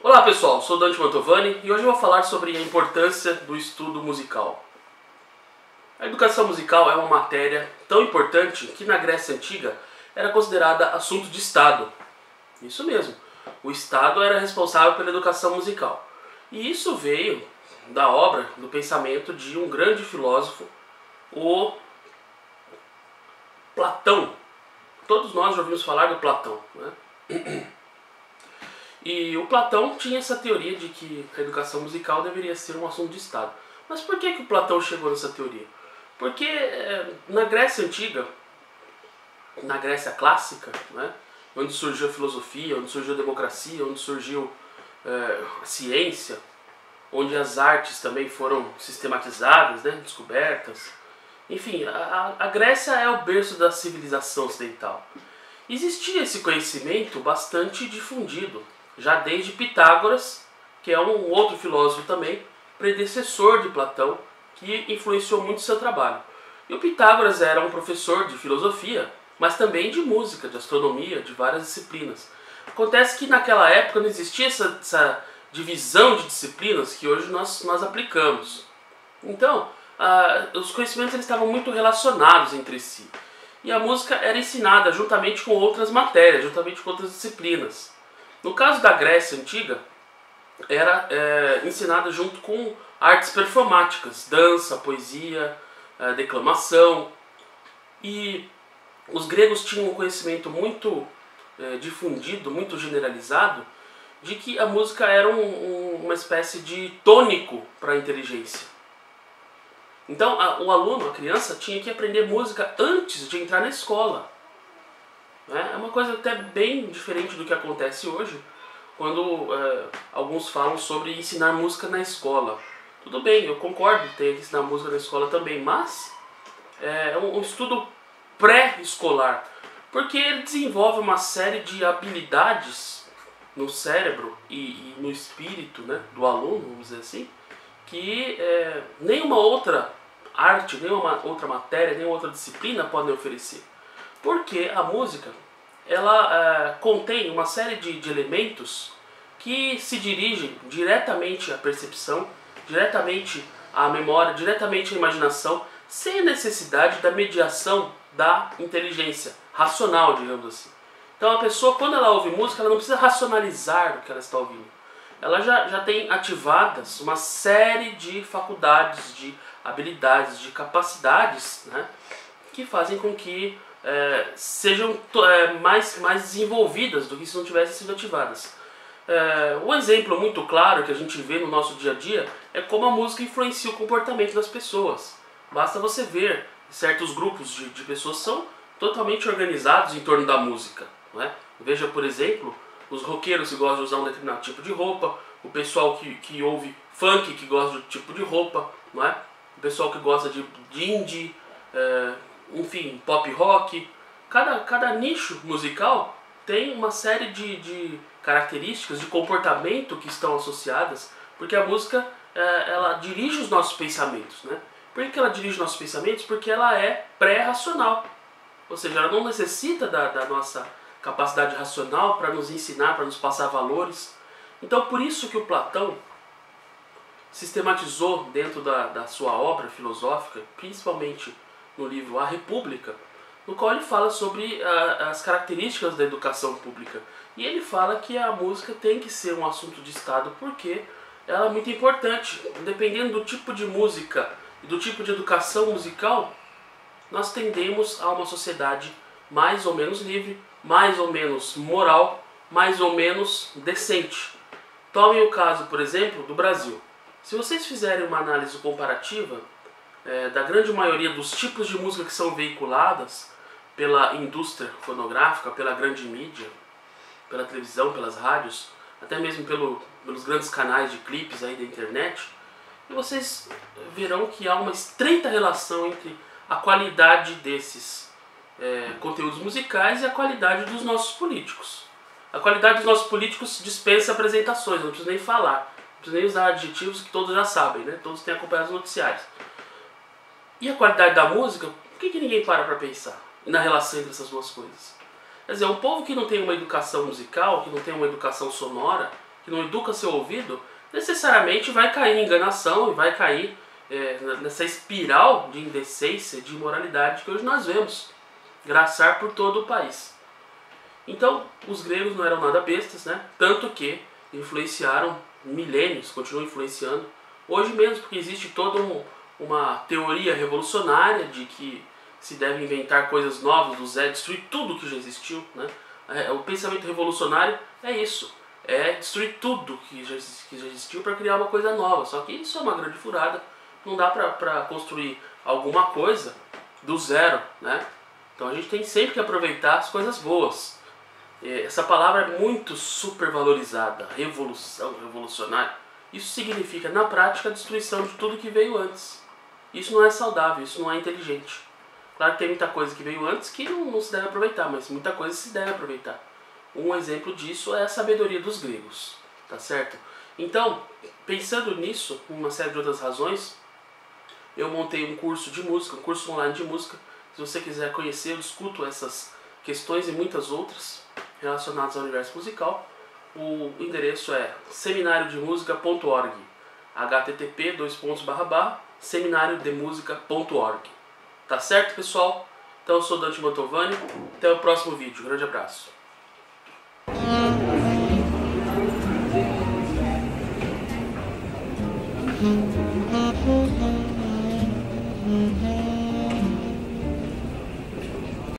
Olá pessoal, sou Dante Mantovani e hoje eu vou falar sobre a importância do estudo musical. A educação musical é uma matéria tão importante que na Grécia Antiga era considerada assunto de Estado. Isso mesmo, o Estado era responsável pela educação musical. E isso veio da obra, do pensamento de um grande filósofo, o Platão. Todos nós já ouvimos falar do Platão. Né? E o Platão tinha essa teoria de que a educação musical deveria ser um assunto de Estado. Mas por que, que o Platão chegou nessa teoria? Porque é, na Grécia Antiga, na Grécia Clássica, né, onde surgiu a filosofia, onde surgiu a democracia, onde surgiu a ciência, onde as artes também foram sistematizadas, né, descobertas. Enfim, a, a Grécia é o berço da civilização ocidental. Existia esse conhecimento bastante difundido, já desde Pitágoras, que é um outro filósofo também, predecessor de Platão, que influenciou muito seu trabalho. E o Pitágoras era um professor de filosofia, mas também de música, de astronomia, de várias disciplinas. Acontece que naquela época não existia essa, essa divisão de disciplinas que hoje nós, nós aplicamos. Então, ah, os conhecimentos eles estavam muito relacionados entre si. E a música era ensinada juntamente com outras matérias, juntamente com outras disciplinas. No caso da Grécia Antiga, era é, ensinada junto com artes performáticas, dança, poesia, é, declamação. E os gregos tinham um conhecimento muito é, difundido, muito generalizado, de que a música era um, um, uma espécie de tônico para a inteligência. Então a, o aluno, a criança, tinha que aprender música antes de entrar na escola. Né? É uma coisa até bem diferente do que acontece hoje, quando é, alguns falam sobre ensinar música na escola. Tudo bem, eu concordo, tem que ensinar música na escola também, mas é um, um estudo pré-escolar, porque ele desenvolve uma série de habilidades no cérebro e, e no espírito né, do aluno, vamos dizer assim, que é, nenhuma outra arte, nenhuma outra matéria, nenhuma outra disciplina podem oferecer. Porque a música ela é, contém uma série de, de elementos que se dirigem diretamente à percepção, diretamente à memória, diretamente à imaginação, sem necessidade da mediação da inteligência racional, digamos assim. Então a pessoa, quando ela ouve música, ela não precisa racionalizar o que ela está ouvindo. Ela já, já tem ativadas uma série de faculdades, de habilidades, de capacidades né, que fazem com que é, sejam é, mais, mais desenvolvidas do que se não tivessem sido ativadas. É, um exemplo muito claro que a gente vê no nosso dia a dia é como a música influencia o comportamento das pessoas. Basta você ver certos grupos de, de pessoas são totalmente organizados em torno da música. Não é? Veja, por exemplo, os roqueiros que gostam de usar um determinado tipo de roupa, o pessoal que, que ouve funk que gosta um tipo de roupa, não é? o pessoal que gosta de, de indie, é, enfim, pop rock. Cada, cada nicho musical tem uma série de, de características de comportamento que estão associadas, porque a música é, ela dirige os nossos pensamentos. Né? Por que ela dirige os nossos pensamentos? Porque ela é pré-racional. Ou seja, ela não necessita da, da nossa capacidade racional para nos ensinar, para nos passar valores. Então, por isso que o Platão sistematizou dentro da, da sua obra filosófica, principalmente no livro A República, no qual ele fala sobre a, as características da educação pública. E ele fala que a música tem que ser um assunto de Estado porque ela é muito importante. Dependendo do tipo de música e do tipo de educação musical, nós tendemos a uma sociedade mais ou menos livre, mais ou menos moral, mais ou menos decente. Tomem o caso, por exemplo, do Brasil. Se vocês fizerem uma análise comparativa é, da grande maioria dos tipos de música que são veiculadas pela indústria fonográfica, pela grande mídia, pela televisão, pelas rádios, até mesmo pelo, pelos grandes canais de clipes aí da internet, vocês verão que há uma estreita relação entre a qualidade desses é, conteúdos musicais e a qualidade dos nossos políticos. A qualidade dos nossos políticos dispensa apresentações, não preciso nem falar. preciso nem usar adjetivos que todos já sabem, né? Todos têm acompanhado os noticiários. E a qualidade da música, por que, que ninguém para para pensar na relação entre essas duas coisas? Quer dizer, um povo que não tem uma educação musical, que não tem uma educação sonora, que não educa seu ouvido, necessariamente vai cair em enganação e vai cair é, nessa espiral de indecência, de imoralidade que hoje nós vemos graçar por todo o país. Então, os gregos não eram nada bestas, né? Tanto que influenciaram milênios, continuam influenciando. Hoje mesmo, porque existe toda um, uma teoria revolucionária de que se deve inventar coisas novas do zero, destruir tudo que já existiu, né? É, o pensamento revolucionário é isso, é destruir tudo que já existiu para criar uma coisa nova. Só que isso é uma grande furada, não dá para construir alguma coisa do zero, né? Então a gente tem sempre que aproveitar as coisas boas. Essa palavra é muito supervalorizada, revolução, revolucionário. Isso significa, na prática, a destruição de tudo que veio antes. Isso não é saudável, isso não é inteligente. Claro que tem muita coisa que veio antes que não, não se deve aproveitar, mas muita coisa se deve aproveitar. Um exemplo disso é a sabedoria dos gregos, tá certo? Então, pensando nisso, uma série de outras razões, eu montei um curso de música, um curso online de música. Se você quiser conhecer, eu essas questões e muitas outras relacionadas ao universo musical. O endereço é seminariodemusica.org http dois seminariodemusica.org Tá certo, pessoal? Então eu sou Dante Mantovani. Até o próximo vídeo. grande abraço.